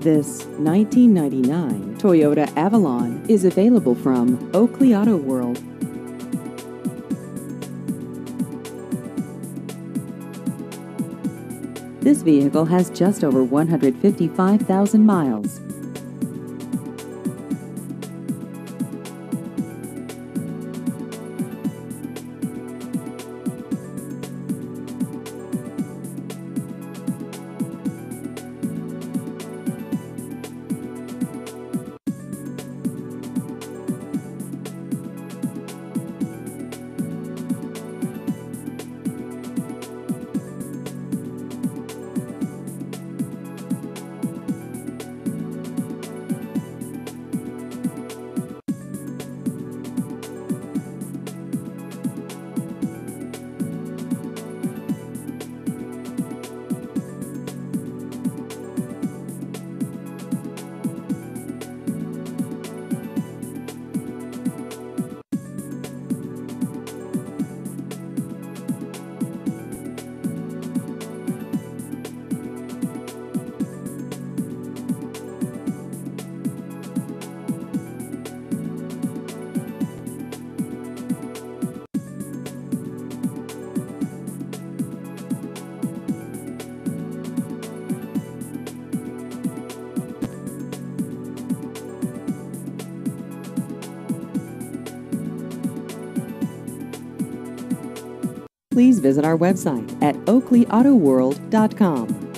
This 1999 Toyota Avalon is available from Oakley Auto World. This vehicle has just over 155,000 miles. Please visit our website at oakleyautoworld.com.